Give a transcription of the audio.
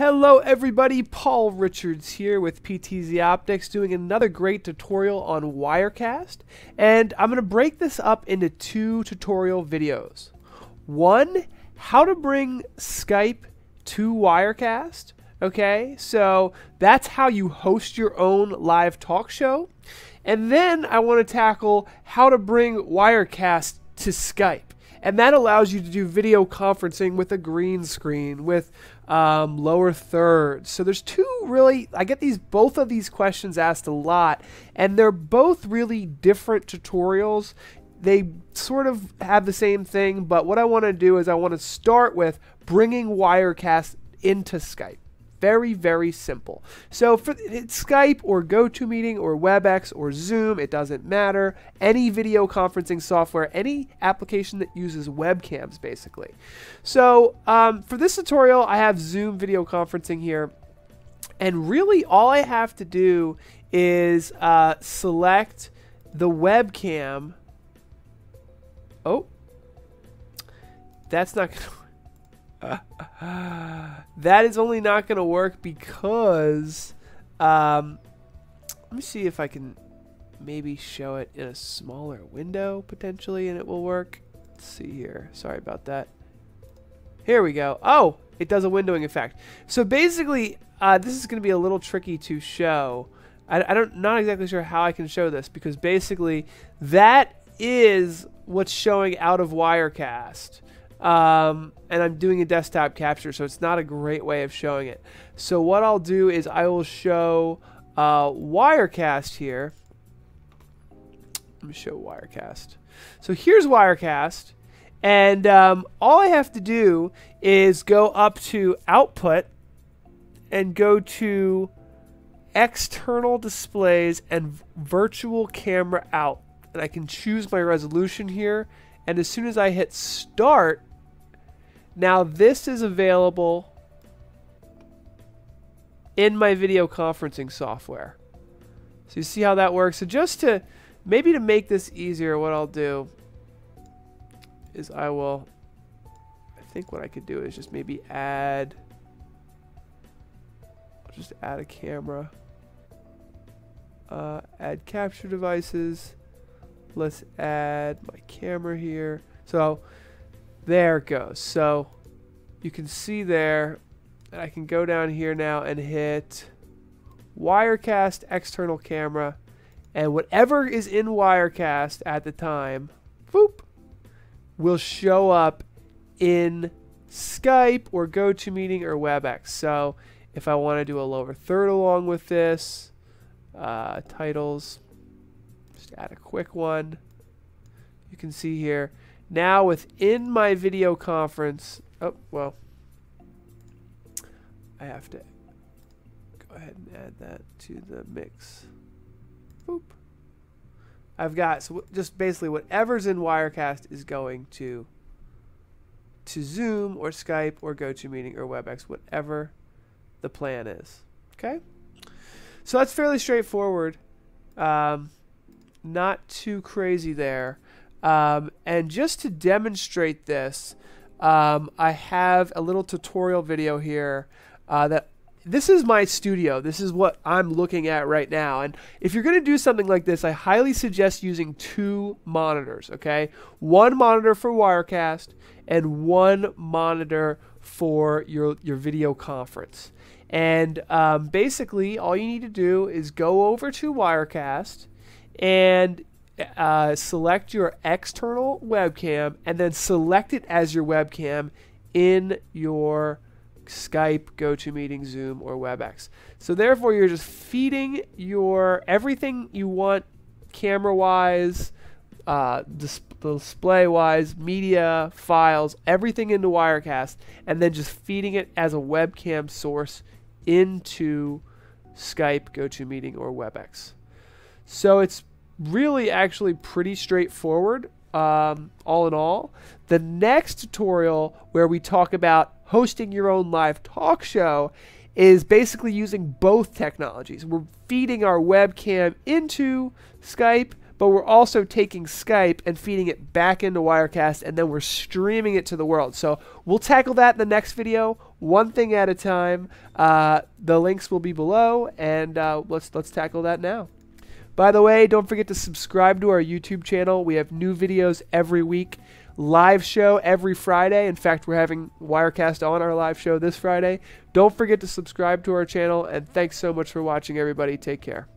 Hello everybody, Paul Richards here with PTZ Optics doing another great tutorial on Wirecast and I'm going to break this up into two tutorial videos. One, how to bring Skype to Wirecast, okay? So that's how you host your own live talk show. And then I want to tackle how to bring Wirecast to Skype and that allows you to do video conferencing with a green screen with um, lower thirds. So there's two really i get these both of these questions asked a lot and they're both really different tutorials. They sort of have the same thing but what i want to do is i want to start with bringing wirecast into skype very, very simple. So for Skype or GoToMeeting or WebEx or Zoom, it doesn't matter. Any video conferencing software, any application that uses webcams, basically. So um, for this tutorial, I have Zoom video conferencing here. And really all I have to do is uh, select the webcam. Oh, that's not going to that is only not going to work because um, let me see if I can maybe show it in a smaller window potentially and it will work. Let's see here. Sorry about that. Here we go. Oh, it does a windowing effect. So basically, uh, this is going to be a little tricky to show. I, I don't not exactly sure how I can show this because basically that is what's showing out of Wirecast. Um, and I'm doing a desktop capture, so it's not a great way of showing it. So what I'll do is I will show uh, Wirecast here. Let me show Wirecast. So here's Wirecast, and um, all I have to do is go up to Output and go to External Displays and Virtual Camera Out. And I can choose my resolution here, and as soon as I hit Start, now this is available in my video conferencing software. So you see how that works. So just to, maybe to make this easier, what I'll do is I will, I think what I could do is just maybe add, I'll just add a camera. Uh, add capture devices. Let's add my camera here. So there it goes. So you can see there, and I can go down here now and hit Wirecast external camera, and whatever is in Wirecast at the time, boop, will show up in Skype or GoToMeeting or WebEx. So if I want to do a lower third along with this, uh, titles, just add a quick one. You can see here now within my video conference, oh, well, I have to go ahead and add that to the mix. Boop. I've got, so just basically whatever's in Wirecast is going to to Zoom or Skype or GoToMeeting or WebEx, whatever the plan is. Okay? So that's fairly straightforward. Um, not too crazy there. Um, and just to demonstrate this, um, I have a little tutorial video here uh, that this is my studio. This is what I'm looking at right now. And if you're going to do something like this, I highly suggest using two monitors, okay? One monitor for Wirecast and one monitor for your, your video conference. And um, basically, all you need to do is go over to Wirecast and uh, select your external webcam and then select it as your webcam in your Skype, GoToMeeting, Zoom, or WebEx. So therefore, you're just feeding your everything you want camera-wise, uh, dis- display-wise, media, files, everything into Wirecast, and then just feeding it as a webcam source into Skype, GoToMeeting, or WebEx. So it's really actually pretty straightforward um, all in all. The next tutorial where we talk about hosting your own live talk show is basically using both technologies. We're feeding our webcam into Skype, but we're also taking Skype and feeding it back into Wirecast, and then we're streaming it to the world. So we'll tackle that in the next video. one thing at a time. Uh, the links will be below, and uh, let's let's tackle that now. By the way, don't forget to subscribe to our YouTube channel. We have new videos every week, live show every Friday. In fact, we're having Wirecast on our live show this Friday. Don't forget to subscribe to our channel, and thanks so much for watching, everybody. Take care.